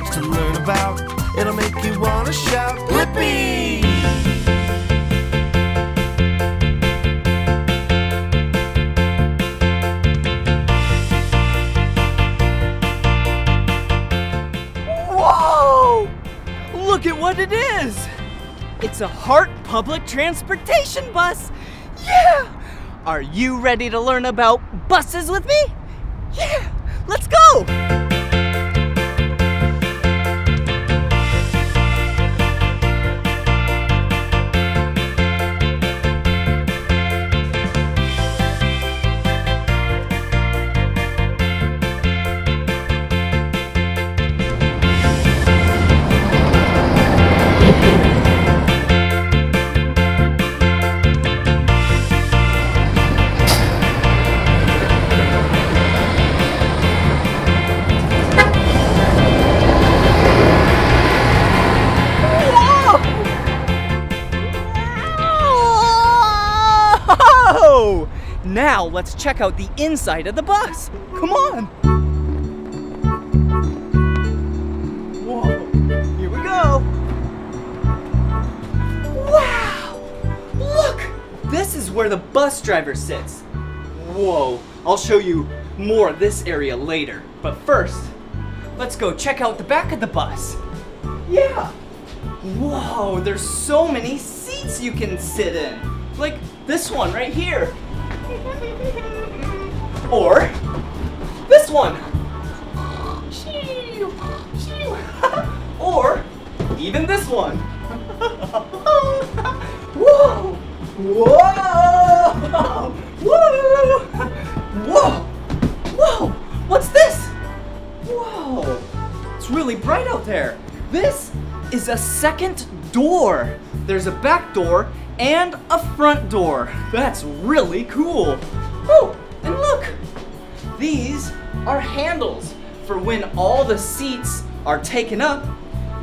much to learn about. It'll make you wanna shout, Blippi! Whoa! Look at what it is! It's a HART Public Transportation bus! Yeah! Are you ready to learn about buses with me? Yeah! Let's go! Let's check out the inside of the bus. Come on. Whoa, here we go. Wow! Look! This is where the bus driver sits. Whoa, I'll show you more of this area later. But first, let's go check out the back of the bus. Yeah! Whoa, there's so many seats you can sit in. Like this one right here. Or this one. or even this one. Whoa! Whoa! Whoa! Whoa! Whoa! What's this? Whoa! It's really bright out there. This is a second door. There's a back door and a front door. That's really cool. Oh, and look, these are handles for when all the seats are taken up.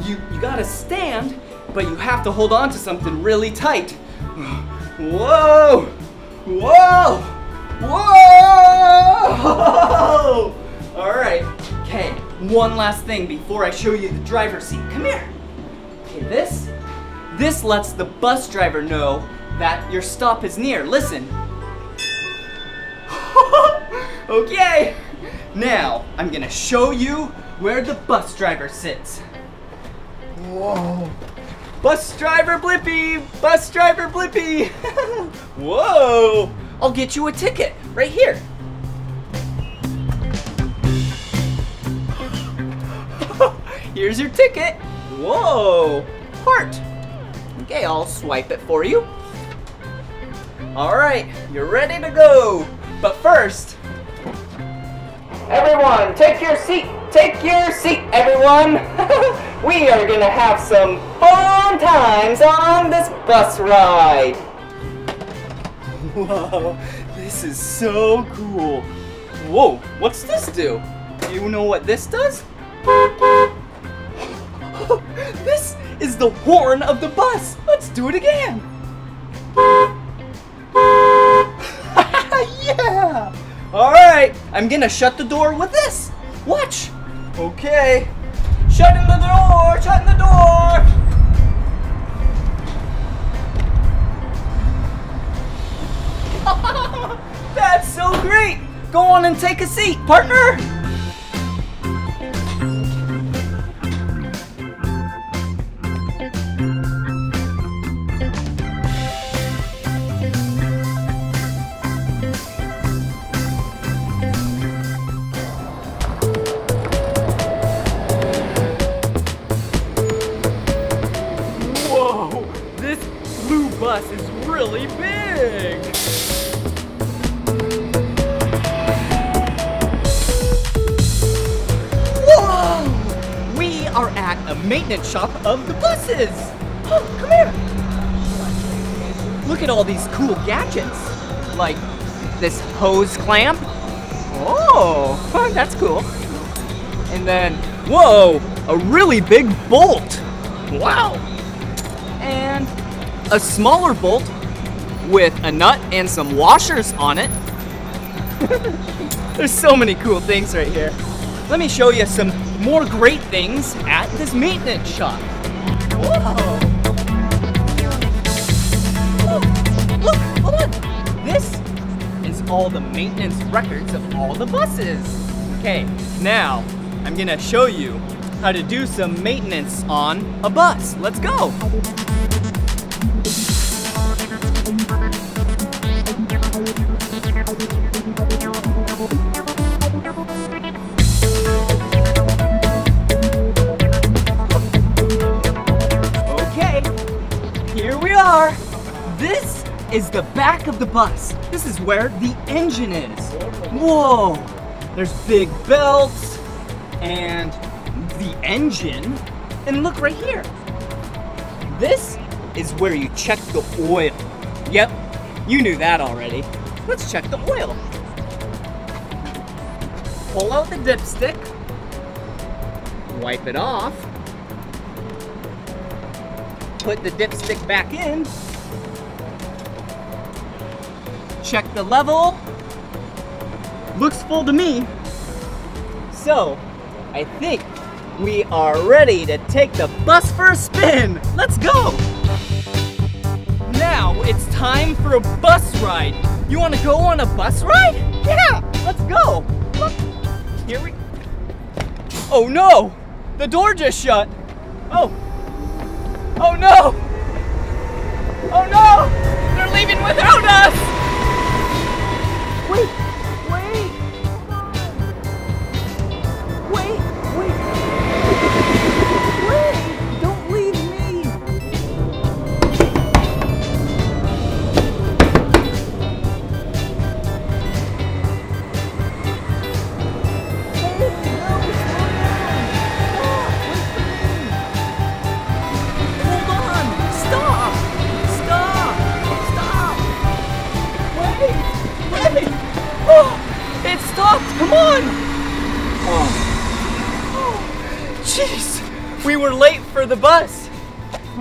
You, you gotta stand, but you have to hold on to something really tight. Whoa! Whoa! Whoa! All right, okay, one last thing before I show you the driver's seat. Come here. Okay, this this lets the bus driver know that your stop is near. Listen. okay. Now, I'm gonna show you where the bus driver sits. Whoa. Bus driver Blippi! Bus driver Blippi! Whoa! I'll get you a ticket right here. Here's your ticket. Whoa! HART. Okay, I'll swipe it for you. All right, you're ready to go. But first, everyone, take your seat. Take your seat, everyone. we are gonna have some fun times on this bus ride. Whoa, this is so cool. Whoa, what's this do? Do you know what this does? The horn of the bus. Let's do it again. yeah. All right, I'm gonna shut the door with this. Watch. Okay. Shutting the door, shutting the door. That's so great. Go on and take a seat, partner. Shop of the buses. Oh, come here. Look at all these cool gadgets. Like this hose clamp. Oh, that's cool. And then, whoa, a really big bolt. Wow. And a smaller bolt with a nut and some washers on it. There's so many cool things right here. let me show you some more great things at this maintenance shop. Whoa! Look, hold on. This is all the maintenance records of all the buses. Okay, now I'm gonna show you how to do some maintenance on a bus. Let's go. This is the back of the bus. This is where the engine is. Whoa! There's big belts and the engine. And look right here. This is where you check the oil. Yep, you knew that already. Let's check the oil. Pull out the dipstick. Wipe it off. Put the dipstick back in. Check the level. Looks full to me. So, I think we are ready to take the bus for a spin. Let's go. Now it's time for a bus ride. You want to go on a bus ride? Yeah, let's go. Look, here we. Oh no, the door just shut. Oh. Oh no. Oh no, they're leaving without us. Wait,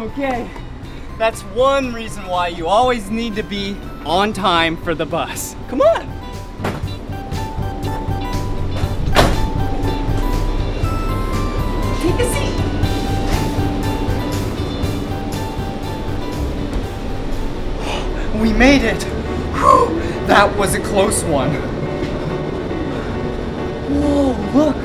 Okay. That's one reason why you always need to be on time for the bus. Come on! Take a seat! We made it! Whew, that was a close one. Whoa, look!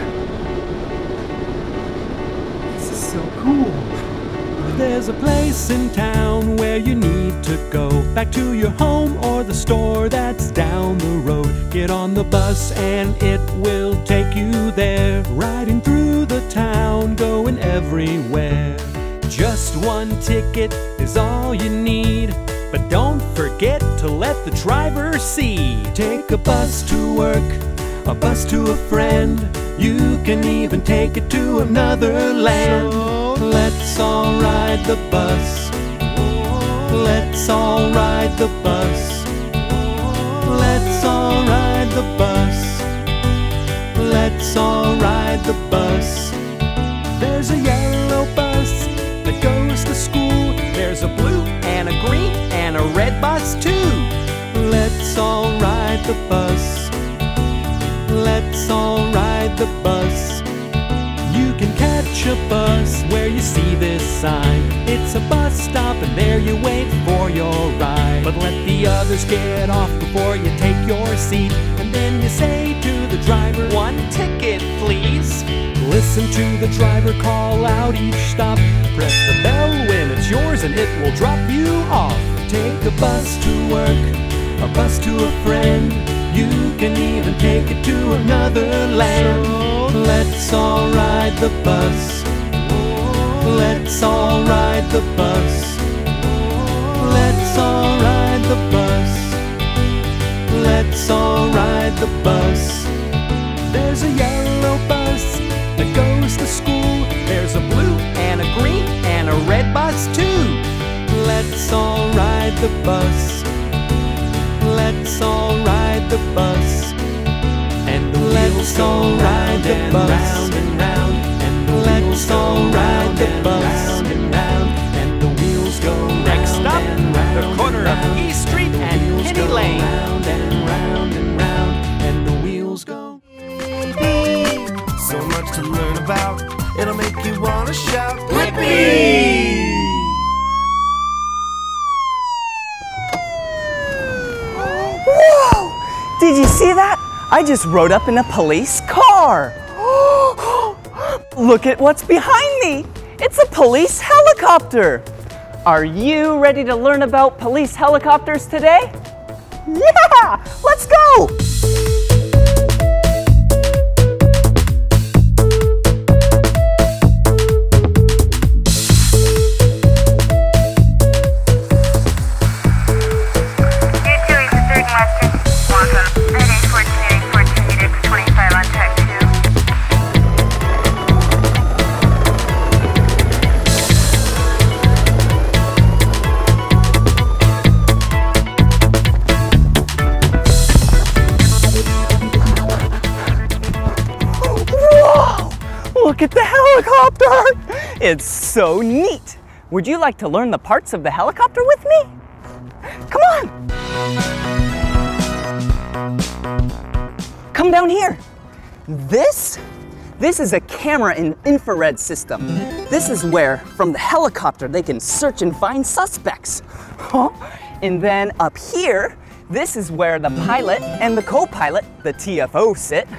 There's a place in town where you need to go back to your home or the store that's down the road. Get on the bus and it will take you there. Riding through the town, going everywhere. Just one ticket is all you need. But don't forget to let the driver see. Take a bus to work, a bus to a friend. You can even take it to another land. Let's all ride the bus. Let's all ride the bus. Let's all ride the bus. Let's all ride the bus. There's a yellow bus that goes to school. There's a blue and a green and a red bus too. Let's all ride the bus. Let's all ride the bus. A bus where you see this sign. It's a bus stop and there you wait for your ride. But let the others get off before you take your seat. And then you say to the driver, one ticket please. Listen to the driver call out each stop. Press the bell when it's yours and it will drop you off. Take a bus to work, a bus to a friend. You can even take it to another land. Let's all ride the bus. Let's all ride the bus. Let's all ride the bus. Let's all ride the bus. There's a yellow bus that goes to school. There's a blue and a green and a red bus too. Let's all ride the bus. Let's all ride the bus. And the let's all ride the bus. Round and round. And the let's all ride the bus. Round and round. And the wheels go Next round up, and the corner of and round. East Street The and wheels go Lane. Round and round and round. And the wheels go. So to learn about. It'll make you wanna shout, Whoa! Did you see that? I just rode up in a police car. Look at what's behind me. It's a police helicopter. Are you ready to learn about police helicopters today? Yeah, let's go. Look at the helicopter! It's so neat. Would you like to learn the parts of the helicopter with me? Come on! Come down here. This, this is a camera and infrared system. This is where, from the helicopter, they can search and find suspects. Huh? And then up here, this is where the pilot and the co-pilot, the TFO, sit.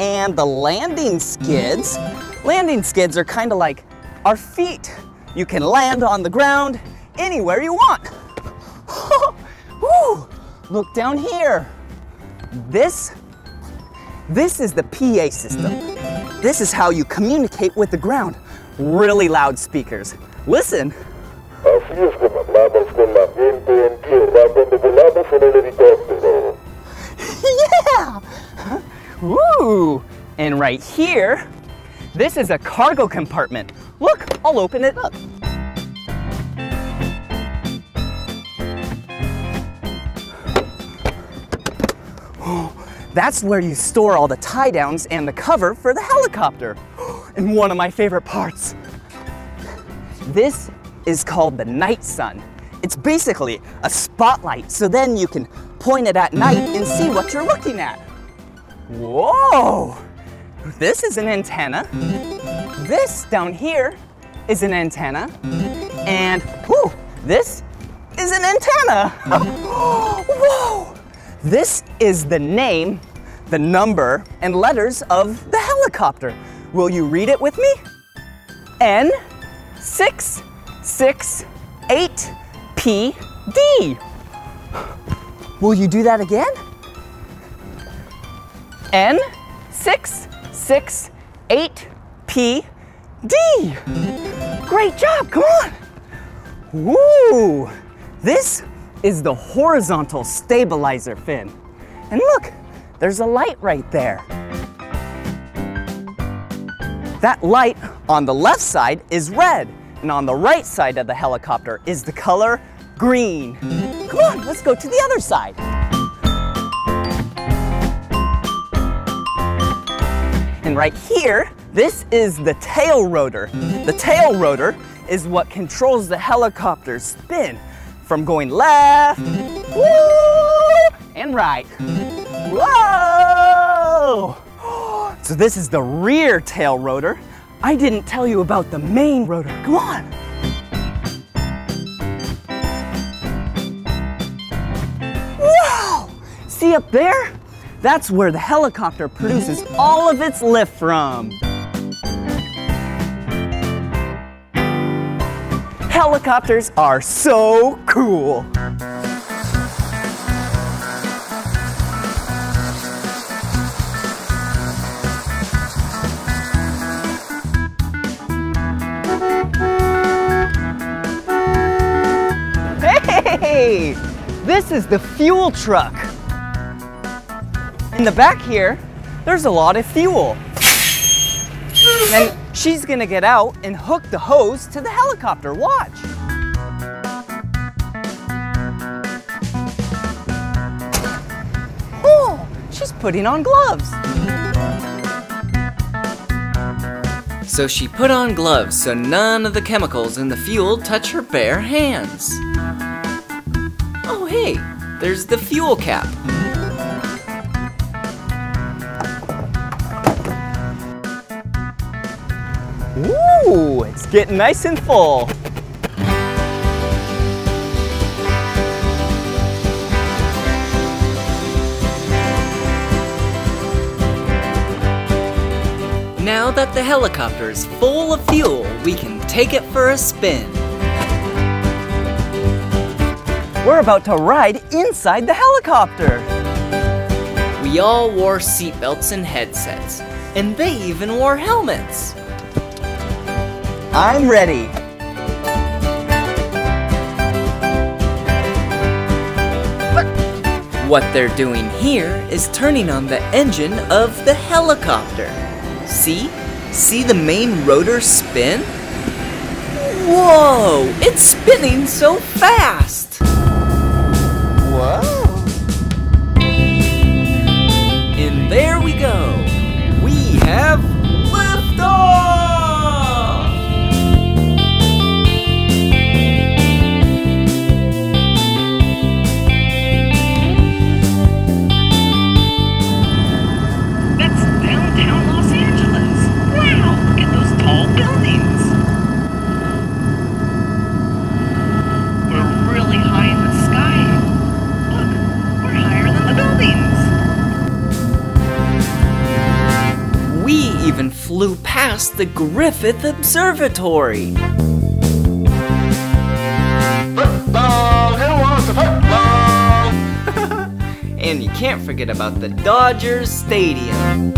And the landing skids, landing skids are kind of like our feet. You can land on the ground anywhere you want. Look down here. This, this is the PA system. This is how you communicate with the ground. Really loud speakers. Listen. Yeah! Woo! And right here, this is a cargo compartment. Look, I'll open it up. That's where you store all the tie downs and the cover for the helicopter. And one of my favorite parts. This is called the night sun. It's basically a spotlight, so then you can point it at night and see what you're looking at. Whoa! This is an antenna. This down here is an antenna. And whoo, this is an antenna. Whoa! This is the name, the number, and letters of the helicopter. Will you read it with me? N six six eight P D. Will you do that again? N six six eight P D. Great job, come on. Woo! This is the horizontal stabilizer fin. And look, there's a light right there. That light on the left side is red, and on the right side of the helicopter is the color green. Come on, let's go to the other side. Right here, this is the tail rotor. The tail rotor is what controls the helicopter's spin from going left and right. Whoa! So this is the rear tail rotor. I didn't tell you about the main rotor. Come on. Wow! See up there? That's where the helicopter produces all of its lift from. Helicopters are so cool. Hey, this is the fuel truck. In the back here, there's a lot of fuel. And she's gonna get out and hook the hose to the helicopter. Watch. Oh, she's putting on gloves. So she put on gloves so none of the chemicals in the fuel touch her bare hands. Oh, hey, there's the fuel cap. Getting nice and full. Now that the helicopter is full of fuel, we can take it for a spin. We're about to ride inside the helicopter. We all wore seatbelts and headsets, and they even wore helmets. I'm ready. What they're doing here is turning on the engine of the helicopter. See? See the main rotor spin? Whoa! It's spinning so fast! Whoa. And there we go! We have even flew past the Griffith Observatory. Football, who wants a football? And you can't forget about the Dodgers Stadium.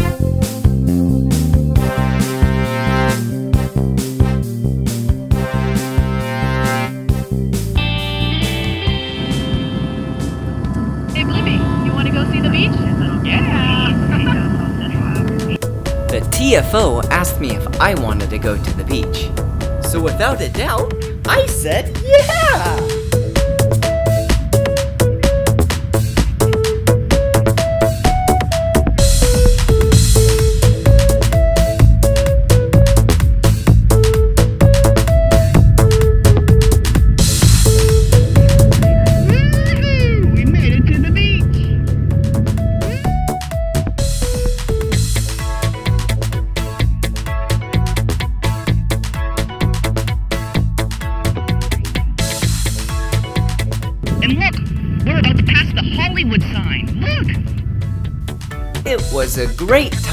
TFO asked me if I wanted to go to the beach. So without a doubt, I said yeah!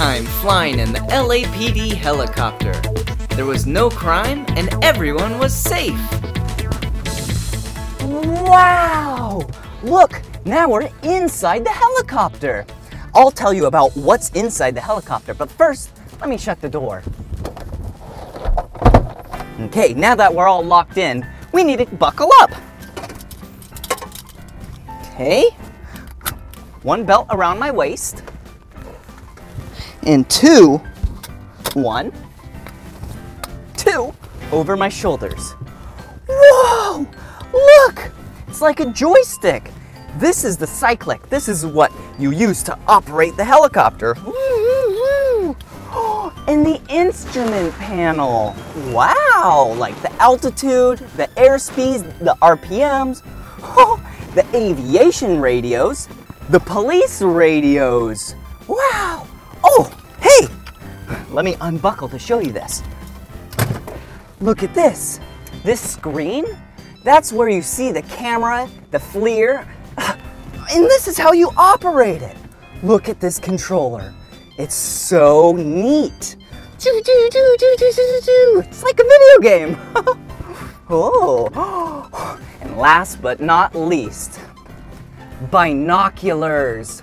Time flying in the LAPD helicopter. There was no crime and everyone was safe. Wow! Look, now we're inside the helicopter. I'll tell you about what's inside the helicopter, but first, let me shut the door. Okay, now that we're all locked in, we need to buckle up. Okay, one belt around my waist, and two, one, two over my shoulders. Whoa! Look! It's like a joystick. This is the cyclic. This is what you use to operate the helicopter. And the instrument panel. Wow! Like the altitude, the airspeeds, the RPMs, the aviation radios, the police radios. Wow! Oh, hey! Let me unbuckle to show you this. Look at this. This screen, that's where you see the camera, the FLIR, and this is how you operate it. Look at this controller. It's so neat. It's like a video game. oh. And last but not least, binoculars.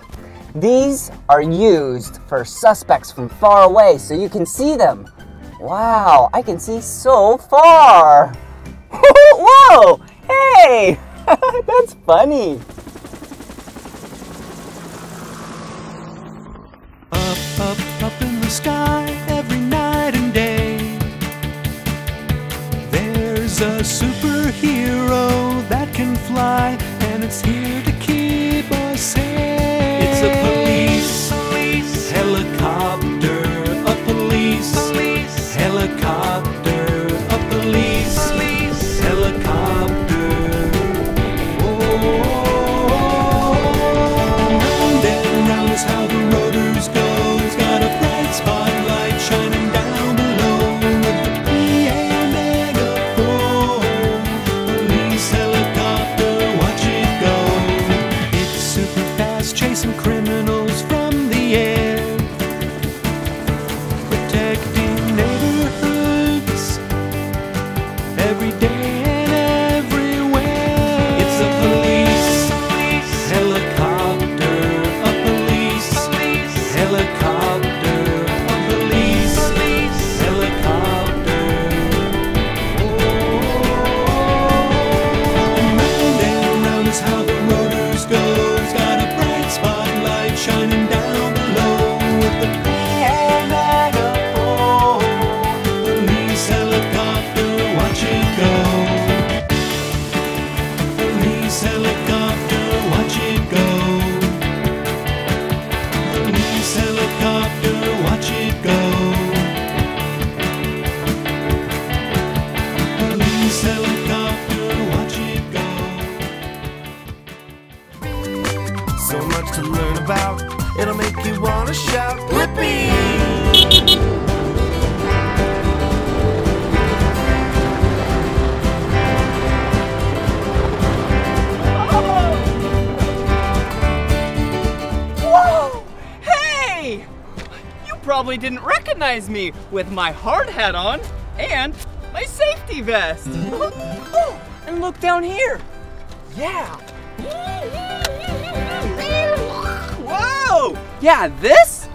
These are used for suspects from far away so you can see them. Wow, I can see so far. Whoa, hey, that's funny. Up, up, up in the sky every night and day. There's a superhero that can fly, and it's here to keep us safe. Helicopter, recognize me with my hard hat on and my safety vest. oh, and look down here. Yeah. Whoa! Yeah, this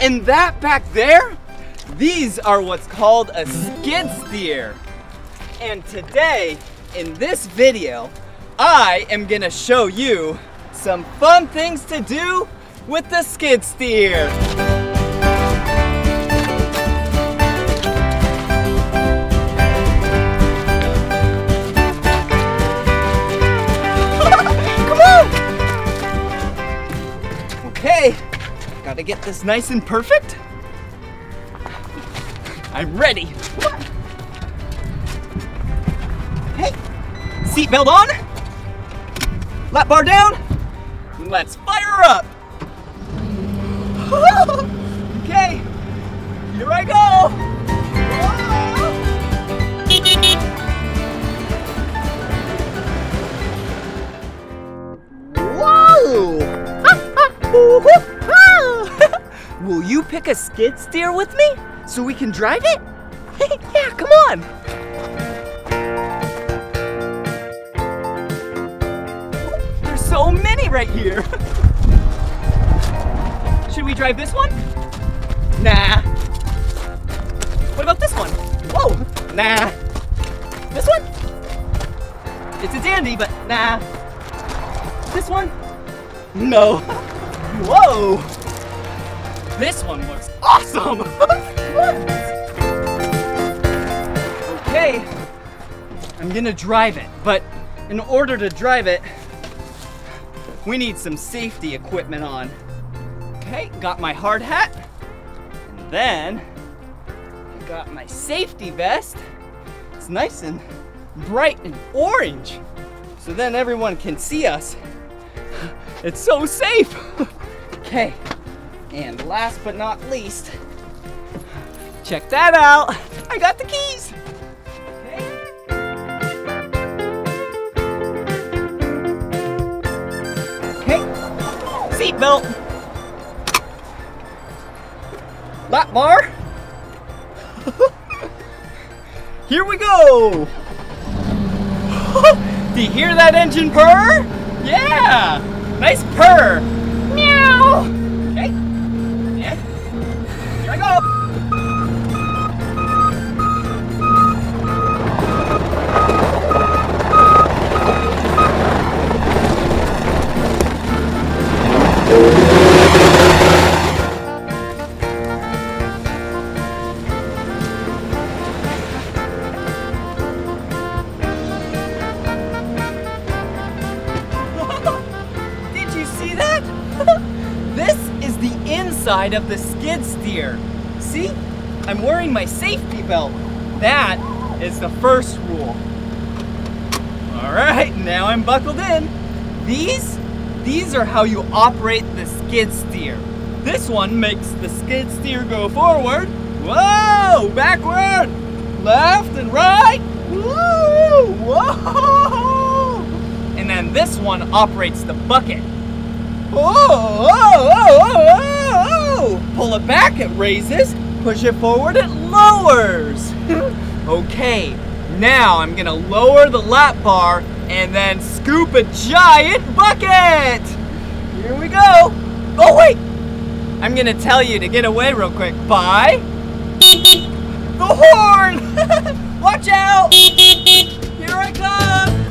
and that back there, these are what's called a skid steer. And today, in this video, I am gonna show you some fun things to do with the skid steer. This nice and perfect. I'm ready. Hey, seatbelt on. Lap bar down. Let's fire up. Pick a skid steer with me so we can drive it? yeah, come on. There's so many right here. Should we drive this one? Nah. What about this one? Whoa, nah. This one? It's a dandy, but nah. This one? No. Whoa! This one looks awesome! okay, I'm gonna drive it, but in order to drive it, we need some safety equipment on. Okay, got my hard hat, and then I got my safety vest. It's nice and bright and orange, so then everyone can see us. It's so safe! okay, and last but not least, check that out! I got the keys! Okay, seatbelt, lap bar. Here we go! Do you hear that engine purr? Yeah! Nice purr! Inside of the skid steer. See? I'm wearing my safety belt. That is the first rule. All right, now I'm buckled in. These, these are how you operate the skid steer. This one makes the skid steer go forward. Whoa, backward, left and right. Woo, whoa. And then this one operates the bucket. Oh, oh, oh, oh, oh. Pull it back, it raises. Push it forward, it lowers. okay, now I'm gonna lower the lap bar and then scoop a giant bucket. Here we go. Oh, wait. I'm gonna tell you to get away real quick. Bye. The horn! Watch out! Here I come!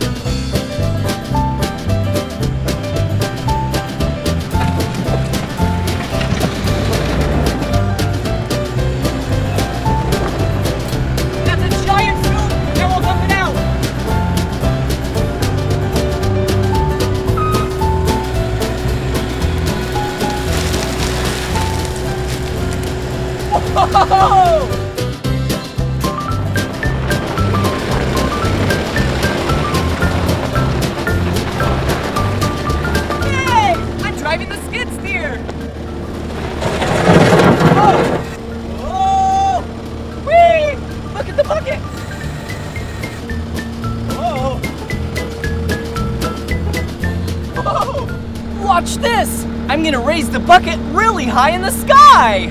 bucket really high in the sky!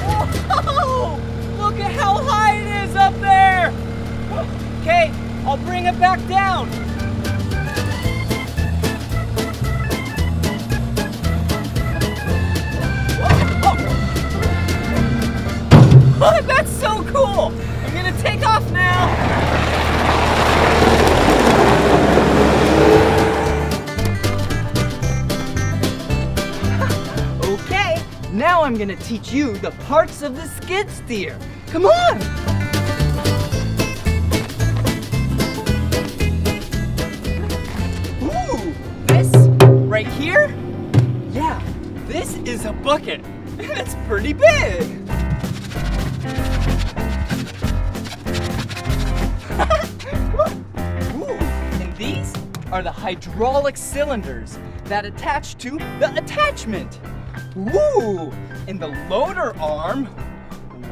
Whoa! Whoa! Look at how high it is up there! Okay, I'll bring it back down. I'm gonna teach you the parts of the skid steer. Come on! Ooh, this right here? Yeah, this is a bucket. It's pretty big. And these are the hydraulic cylinders that attach to the attachment. Ooh, and the loader arm.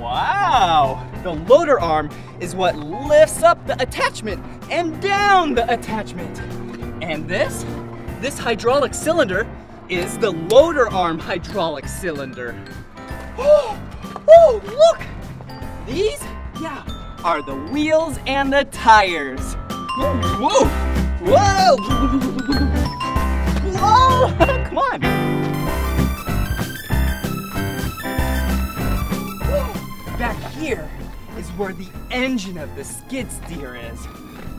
Wow, the loader arm is what lifts up the attachment and down the attachment. And this, this hydraulic cylinder is the loader arm hydraulic cylinder. Oh, oh, look! These, yeah, are the wheels and the tires. Whoa, whoa, whoa, come on. Here is where the engine of the skid steer is.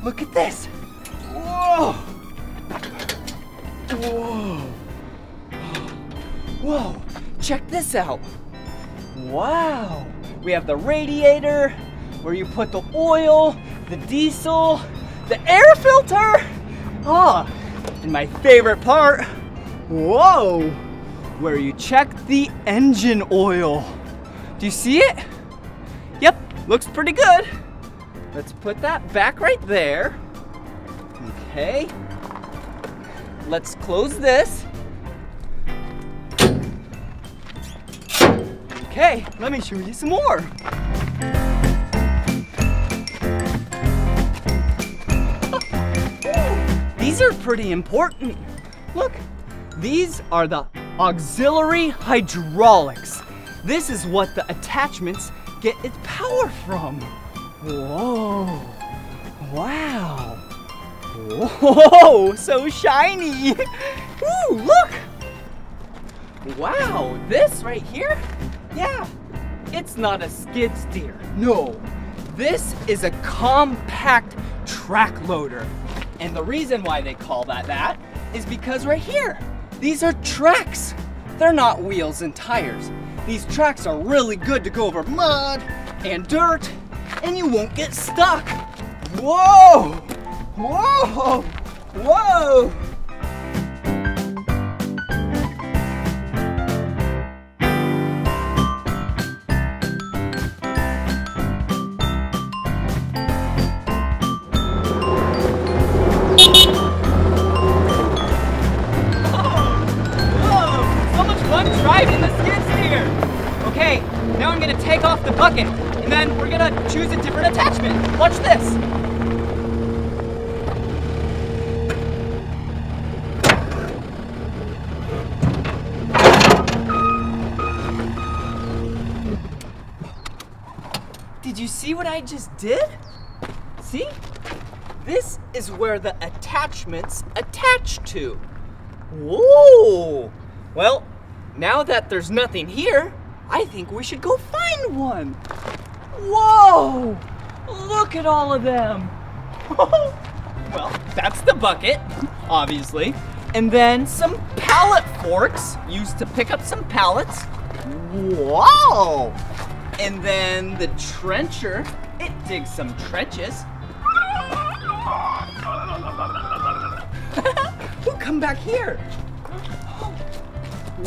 Look at this. Whoa. Whoa. Whoa, check this out. Wow, we have the radiator where you put the oil, the diesel, the air filter. Ah, and my favorite part, whoa, where you check the engine oil. Do you see it? Looks pretty good. Let's put that back right there. Okay. Let's close this. Okay, let me show you some more. These are pretty important. Look, these are the auxiliary hydraulics. This is what the attachments get its power from. Whoa, wow. Whoa, so shiny. Ooh, look. Wow, this right here? Yeah, it's not a skid steer. No, this is a compact track loader. And the reason why they call that that is because right here, these are tracks. They're not wheels and tires. These tracks are really good to go over mud and dirt, and you won't get stuck. Whoa! Whoa! Whoa! The bucket, and then we're gonna choose a different attachment. Watch this. Did you see what I just did? See? This is where the attachments attach to. Whoa! Well, now that there's nothing here, I think we should go find one. Whoa! Look at all of them. well, that's the bucket, obviously. And then some pallet forks used to pick up some pallets. Wow! And then the trencher, it digs some trenches. Ooh, come back here.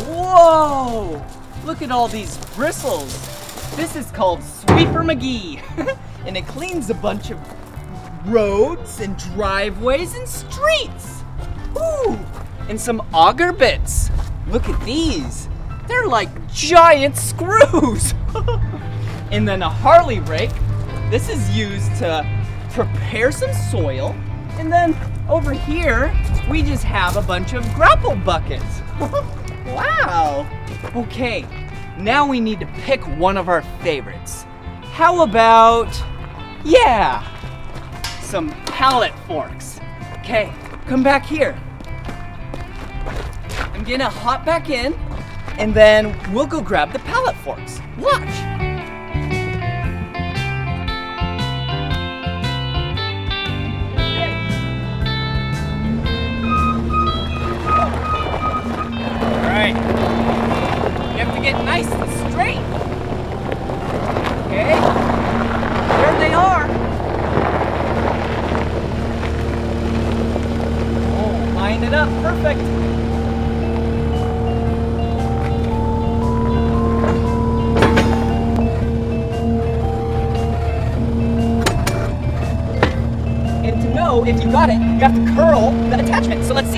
Whoa! Look at all these bristles. This is called Sweeper McGee. and it cleans a bunch of roads and driveways and streets. Ooh! And some auger bits. Look at these. They're like giant screws. and then a Harley rake. This is used to prepare some soil. And then over here, we just have a bunch of grapple buckets. wow. Okay, now we need to pick one of our favorites. How about, yeah, some pallet forks. Okay, come back here. I'm gonna hop back in, and then we'll go grab the pallet forks. Watch.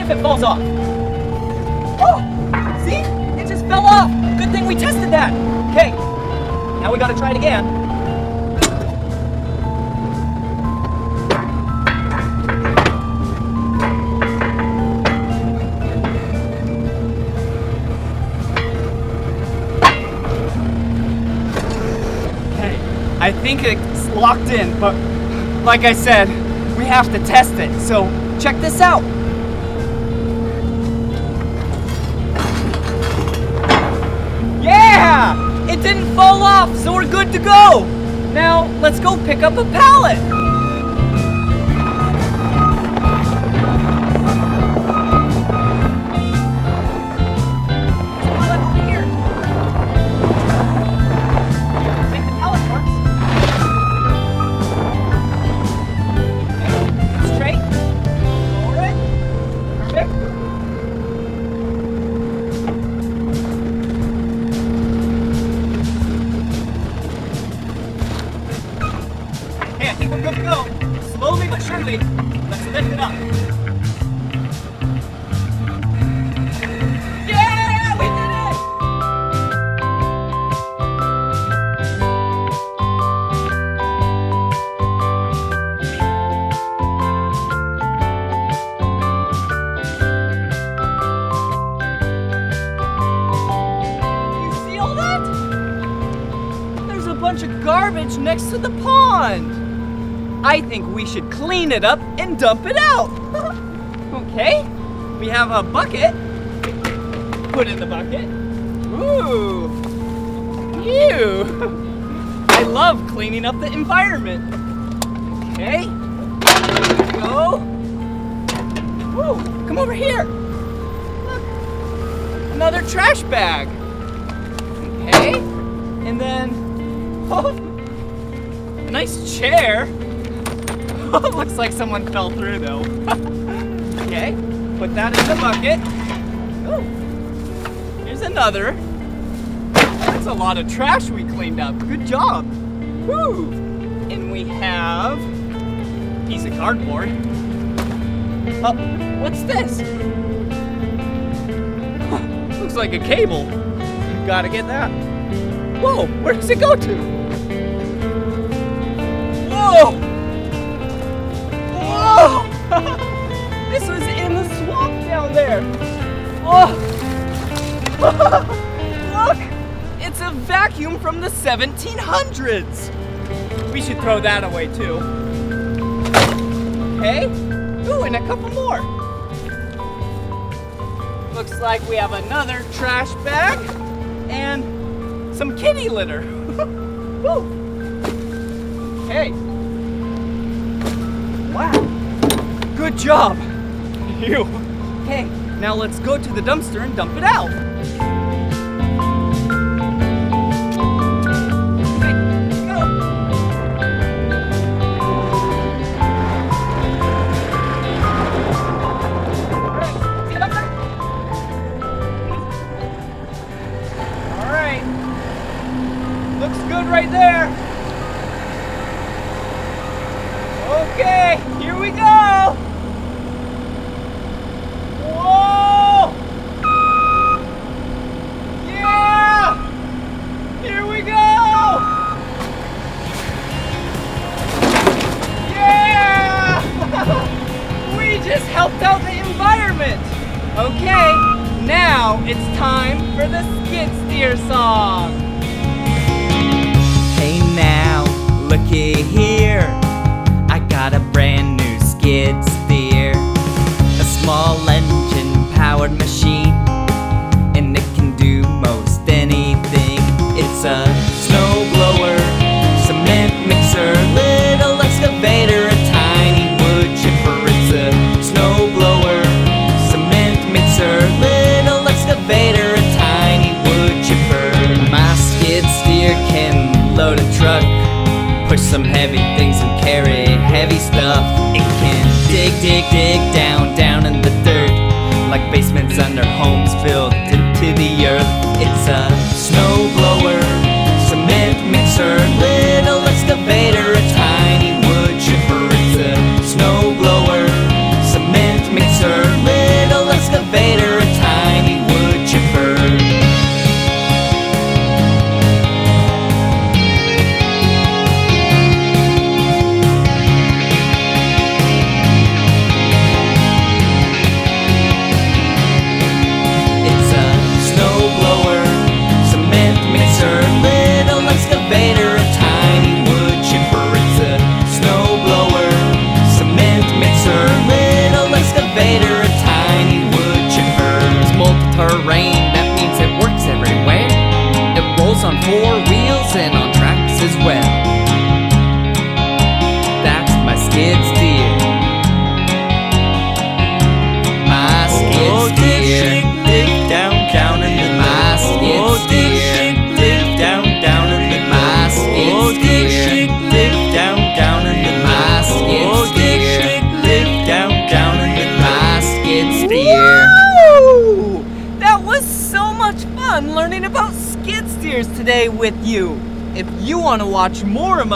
If it falls off. Oh, see? It just fell off. Good thing we tested that. Okay, now we gotta try it again. Okay, I think it's locked in, but like I said, we have to test it. So check this out. Yeah! It didn't fall off, so we're good to go. Now, let's go pick up a pallet. Pallet clean it up and dump it out. okay, we have a bucket. Put in the bucket. Ooh, ew. I love cleaning up the environment. Okay, go. Woo, come over here. Look, another trash bag. Okay, and then, oh, nice chair. Looks like someone fell through though. okay, put that in the bucket. Here's another. That's a lot of trash we cleaned up. Good job. Woo! And we have a piece of cardboard. Oh, what's this? Looks like a cable. You Gotta get that. Whoa, where does it go to? Whoa! There. Oh! Look! It's a vacuum from the 1700s. We should throw that away too. Okay. Ooh, and a couple more. Looks like we have another trash bag and some kitty litter. Woo. Okay. Wow. Good job. You. Okay, now let's go to the dumpster and dump it out. All right. Looks good right there. Okay, go. Alright, see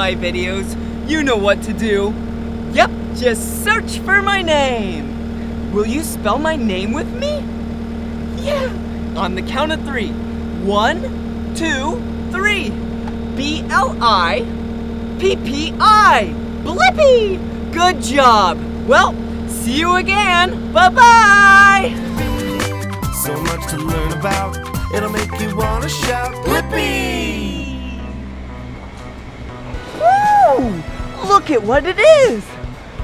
my videos, you know what to do. Yep, just search for my name. Will you spell my name with me? Yeah. On the count of three. One, two, three. B L I P P I. Blippi! Good job. Well, see you again. Bye bye. So much to learn about, it'll make you wanna shout, Blippi! Look at what it is!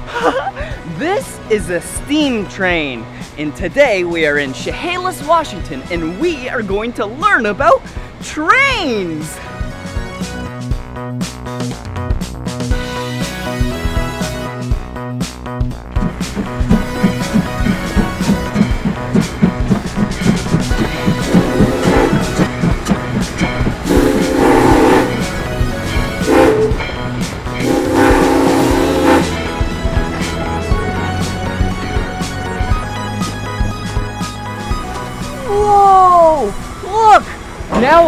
this is a steam train, and today we are in Chehalis, Washington, and we are going to learn about trains!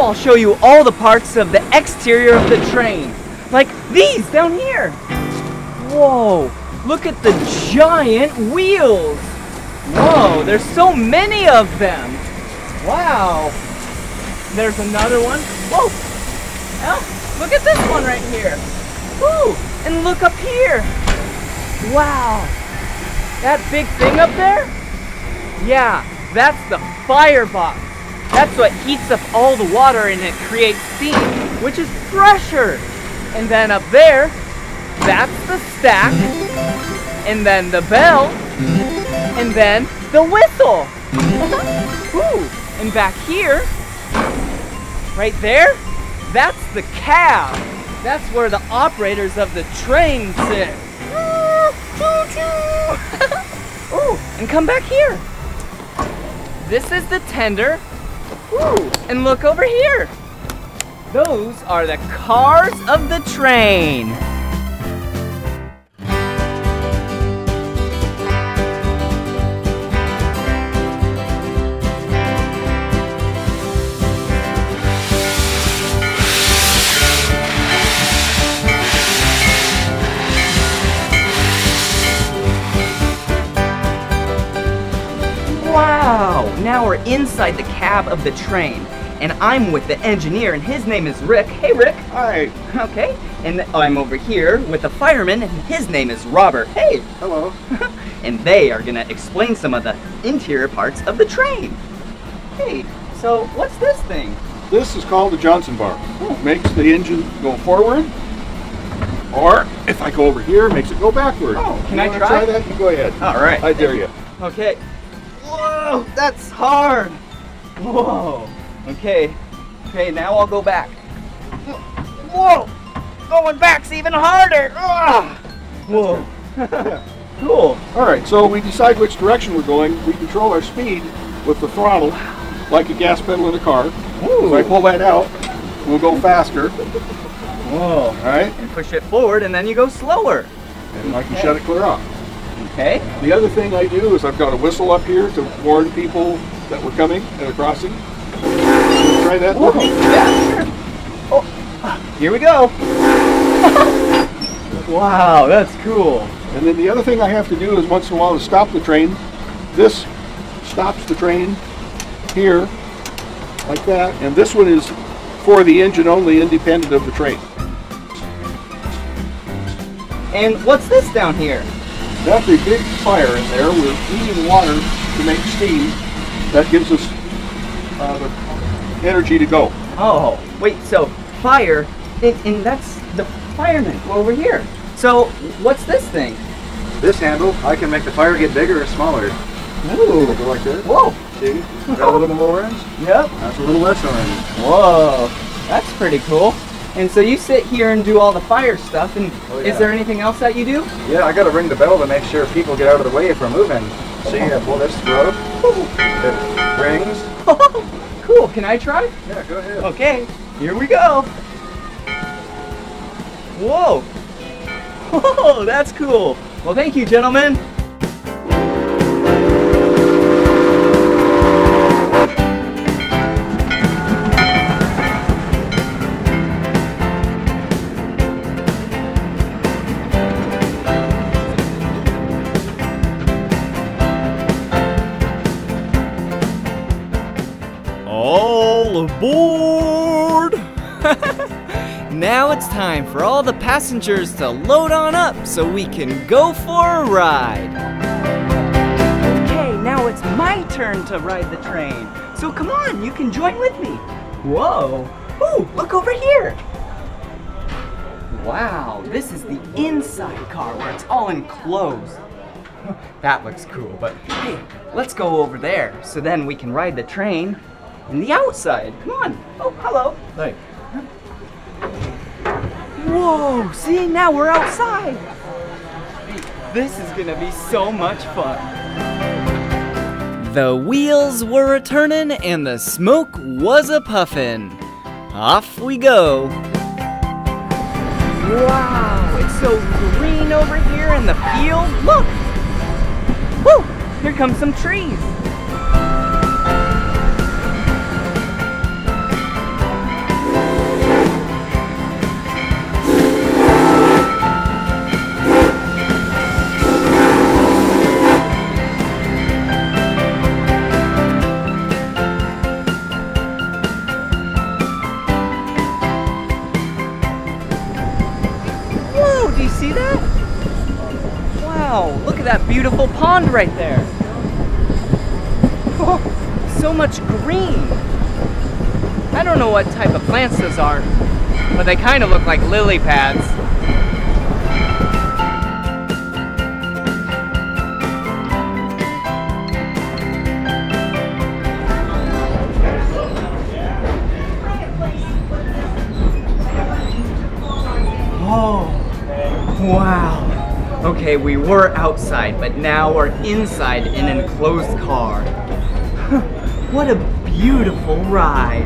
I'll show you all the parts of the exterior of the train. Like these down here. Whoa! Look at the giant wheels! Whoa, there's so many of them! Wow! There's another one. Whoa! Oh, look at this one right here. Woo! And look up here. Wow! That big thing up there? Yeah, that's the firebox. That's what heats up all the water and it creates steam, which is pressure. And then up there, that's the stack. And then the bell. And then the whistle. Ooh, and back here, right there, that's the cab. That's where the operators of the train sit. Ooh, and come back here. This is the tender. Ooh, and look over here. Those are the cars of the train. We're inside the cab of the train, and I'm with the engineer, and his name is Rick. Hey, Rick. Hi. Okay. And I'm over here with the fireman, and his name is Robert. Hey. Hello. and they are gonna explain some of the interior parts of the train. Hey, so what's this thing? This is called the Johnson bar. Hmm. Makes the engine go forward. Or if I go over here, makes it go backward. Oh, can You I wanna try? that? You go ahead. All right. I dare you. Okay. Whoa, that's hard. Whoa. Okay. Okay, now I'll go back. Whoa. Going back's even harder. Ah. Whoa. cool. All right, so we decide which direction we're going. We control our speed with the throttle, like a gas pedal in a car. Ooh. If I pull that out, we'll go faster. Whoa. All right, And push it forward, and then you go slower. and I can shut it clear off. Okay. The other thing I do is I've got a whistle up here to warn people that we're coming at a crossing. Try that. Whoa. Yeah, sure. Oh, here we go. wow, that's cool. And then the other thing I have to do is once in a while to stop the train. This stops the train here, like that. And this one is for the engine only, independent of the train. And what's this down here? That's a big fire in there. We're heating water to make steam. That gives us uh, the energy to go. Oh, wait, so fire, and, and that's the fireman over here. So, what's this thing? This handle, I can make the fire get bigger or smaller. Ooh. Go like this. Whoa. See? Got a little more orange. Yep. That's a little less orange. Whoa. That's pretty cool. And so you sit here and do all the fire stuff, and Oh, is there anything else that you do? Yeah, I gotta ring the bell to make sure people get out of the way if we're moving. See, I pull this rope. It rings. cool. Can I try? Yeah, go ahead. Okay. Here we go. Whoa. Whoa, that's cool. Well, thank you, gentlemen. Now it's time for all the passengers to load on up so we can go for a ride. Okay, now it's my turn to ride the train. So come on, you can join with me. Whoa. Ooh, look over here. Wow, this is the inside car where it's all enclosed. That looks cool, but hey, let's go over there so then we can ride the train in the outside. Come on. Oh, hello. Hey. Whoa, see, now we're outside. This is gonna be so much fun. The wheels were a turnin' and the smoke was a puffin'. Off we go. Wow, it's so green over here in the field. Look! Woo! Here come some trees. That beautiful pond right there. Oh, so much green. I don't know what type of plants those are, but they kind of look like lily pads. Okay, we were outside, but now we're inside in an enclosed car. what a beautiful ride.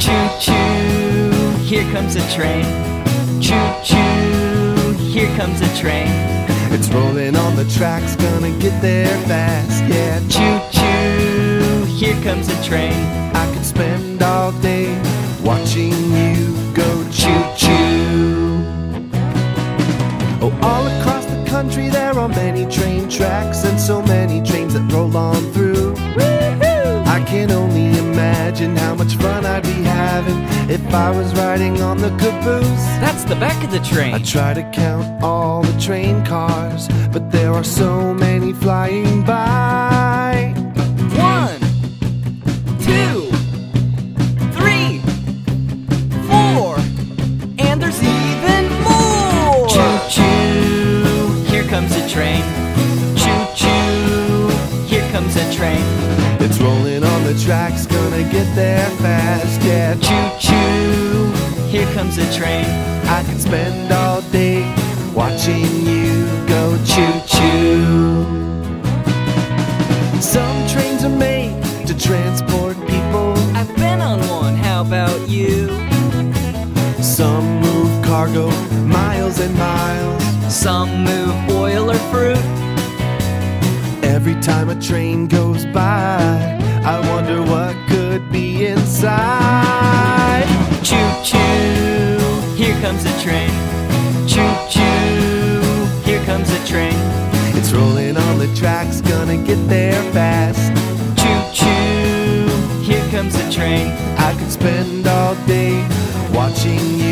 Choo choo, here comes a train. Choo choo, here comes a train. It's rolling on the tracks, gonna get there fast. Yeah, Choo choo, here comes a train. I could spend all day watching you go choo choo. Oh, all across the country there are many train tracks and so many trains that roll on through. I can only imagine how much fun I'd having if I was riding on the caboose. That's the back of the train. I try to count all the train cars, but there are so many flying by. Comes a train. I could spend all day watching you go choo choo. Some trains are made to transport people. I've been on one, how about you? Some move cargo miles and miles. Some move oil or fruit. Every time a train goes by, I wonder what could be inside. Choo choo, here comes a train. Choo choo, here comes a train. It's rolling on the tracks, gonna get there fast. Choo choo, here comes a train. I could spend all day watching you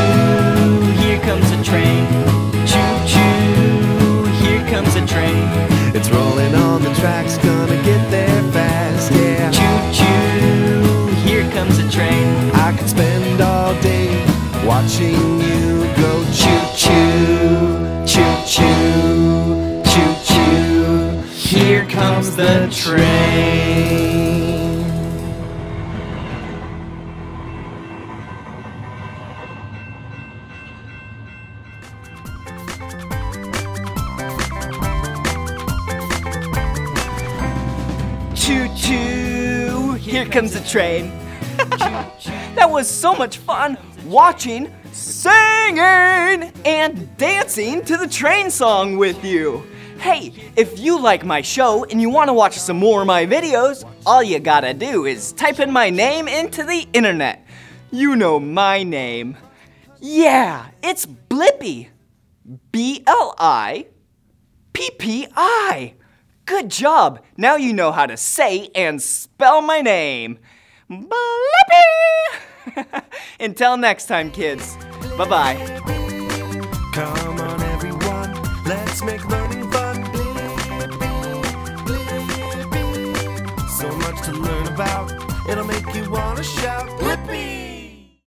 choo, choo choo. Here comes the train. Choo choo, here comes a train. that was so much fun watching, singing, and dancing to the train song with you. Hey, if you like my show and you want to watch some more of my videos, all you gotta do is type in my name into the internet. You know my name. Yeah, it's Blippi. B L I P P I. Good job. Now you know how to say and spell my name. Blippi. Until next time, kids. Bye bye. Come on, everyone, let's make learning fun. So much to learn about, it'll make you wanna shout.